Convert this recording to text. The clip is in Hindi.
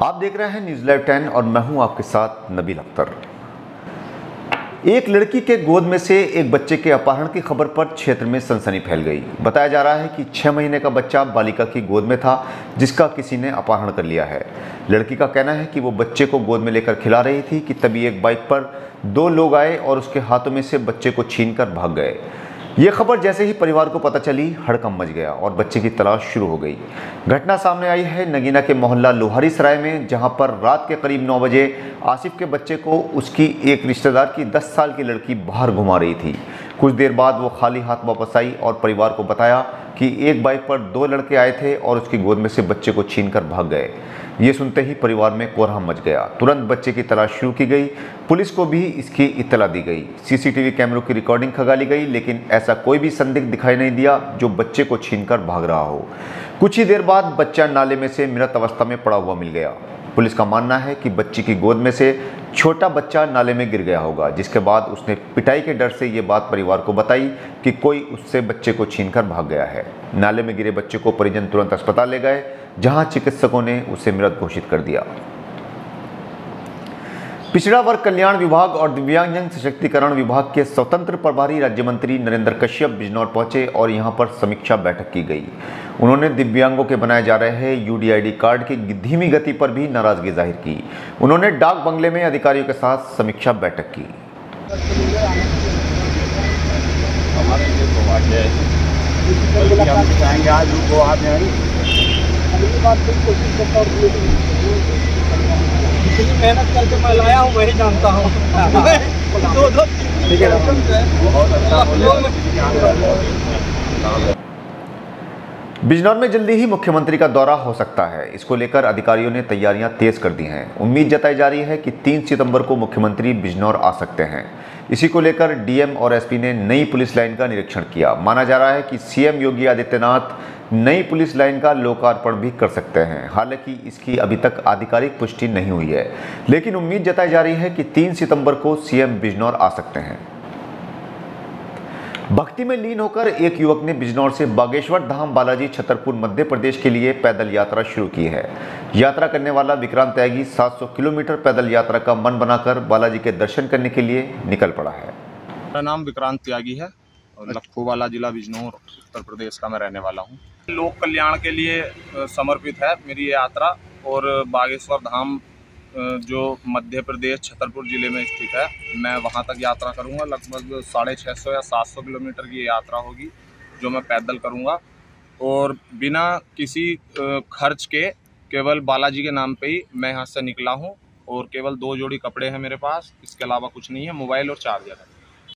आप देख रहे हैं न्यूज़ लाइव टेन और मैं हूँ आपके साथ नबील अख्तर। एक लड़की के गोद में से एक बच्चे के अपहरण की खबर पर क्षेत्र में सनसनी फैल गई। बताया जा रहा है कि छह महीने का बच्चा बालिका की गोद में था, जिसका किसी ने अपहरण कर लिया है। लड़की का कहना है कि वो बच्चे को गोद में लेकर खिला रही थी कि तभी एक बाइक पर दो लोग आए और उसके हाथों में से बच्चे को छीनकर भाग गए। ये खबर जैसे ही परिवार को पता चली हड़कम मच गया और बच्चे की तलाश शुरू हो गई। घटना सामने आई है नगीना के मोहल्ला लोहारी सराय में, जहाँ पर रात के करीब 9 बजे आसिफ के बच्चे को उसकी एक रिश्तेदार की 10 साल की लड़की बाहर घुमा रही थी। कुछ देर बाद वो खाली हाथ वापस आई और परिवार को बताया कि एक बाइक पर दो लड़के आए थे और उसकी गोद में से बच्चे को छीन कर भाग गए। ये सुनते ही परिवार में कोरहम मच गया। तुरंत बच्चे की तलाश शुरू की गई। पुलिस को भी इसकी इतला दी गई। सीसीटीवी कैमरों की रिकॉर्डिंग खगाली गई, लेकिन ऐसा कोई भी संदिग्ध दिखाई नहीं दिया जो बच्चे को छीनकर भाग रहा हो। कुछ ही देर बाद बच्चा नाले में से मृत अवस्था में पड़ा हुआ मिल गया। पुलिस का मानना है कि बच्ची की गोद में से छोटा बच्चा नाले में गिर गया होगा, जिसके बाद उसने पिटाई के डर से ये बात परिवार को बताई कि कोई उससे बच्चे को छीनकर भाग गया है। नाले में गिरे बच्चे को परिजन तुरंत अस्पताल ले गए, जहाँ चिकित्सकों ने उसे मृत घोषित कर दिया। पिछड़ा वर्ग कल्याण विभाग और दिव्यांगजन सशक्तिकरण विभाग के स्वतंत्र प्रभारी राज्य मंत्री नरेंद्र कश्यप बिजनौर पहुँचे और यहाँ पर समीक्षा बैठक की गई। उन्होंने दिव्यांगों के बनाए जा रहे यूडीआईडी कार्ड की धीमी गति पर भी नाराज़गी ज़ाहिर की। उन्होंने डाक बंगले में अधिकारियों के साथ समीक्षा बैठक की मेहनत करके मैं लाया हूँ वही जानता हूँ दो दो बिजनौर में जल्दी ही मुख्यमंत्री का दौरा हो सकता है। इसको लेकर अधिकारियों ने तैयारियाँ तेज कर दी हैं। उम्मीद जताई जा रही है कि 3 सितंबर को मुख्यमंत्री बिजनौर आ सकते हैं। इसी को लेकर डीएम और एसपी ने नई पुलिस लाइन का निरीक्षण किया। माना जा रहा है कि सीएम योगी आदित्यनाथ नई पुलिस लाइन का लोकार्पण भी कर सकते हैं। हालाँकि इसकी अभी तक आधिकारिक पुष्टि नहीं हुई है। लेकिन उम्मीद जताई जा रही है कि तीन सितंबर को सीएम बिजनौर आ सकते हैं। भक्ति में लीन होकर एक युवक ने बिजनौर से बागेश्वर धाम बालाजी छतरपुर मध्य प्रदेश के लिए पैदल यात्रा शुरू की है। यात्रा करने वाला विक्रांत त्यागी 700 किलोमीटर पैदल यात्रा का मन बनाकर बालाजी के दर्शन करने के लिए निकल पड़ा है। मेरा नाम विक्रांत त्यागी है और लखो वाला जिला बिजनौर, उत्तर प्रदेश का मैं रहने वाला हूँ। लोक कल्याण के लिए समर्पित है मेरी यात्रा और बागेश्वर धाम जो मध्य प्रदेश छतरपुर ज़िले में स्थित है, मैं वहाँ तक यात्रा करूँगा। लगभग साढ़े छः सौ या सात सौ किलोमीटर की यात्रा होगी, जो मैं पैदल करूँगा। और बिना किसी खर्च के, केवल बालाजी के नाम पे ही मैं यहाँ से निकला हूँ और केवल दो जोड़ी कपड़े हैं मेरे पास, इसके अलावा कुछ नहीं है, मोबाइल और चार्जर है।